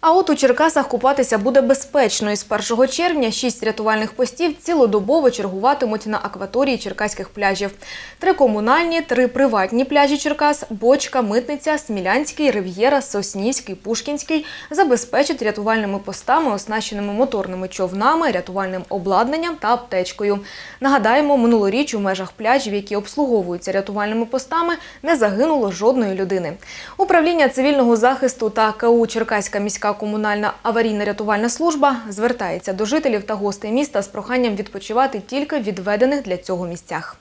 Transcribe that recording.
А от у Черкасах купатися буде безпечно. Із 1 червня шість рятувальних постів цілодобово чергуватимуть на акваторії черкаських пляжів. Три комунальні, три приватні пляжі Черкас, Бочка, Митниця, Смілянський, Рив'єра, Соснівський, Пушкінський забезпечать рятувальними постами, оснащеними моторними човнами, рятувальним обладнанням та аптечкою. Нагадаємо, минулоріч у межах пляжів, які обслуговуються рятувальними постами, не загинуло жодної людини. Управління цивільного захисту та КУ Черкаська міська комунальна аварійна рятувальна служба звертається до жителів та гостей міста з проханням відпочивати тільки в відведених для цього місцях.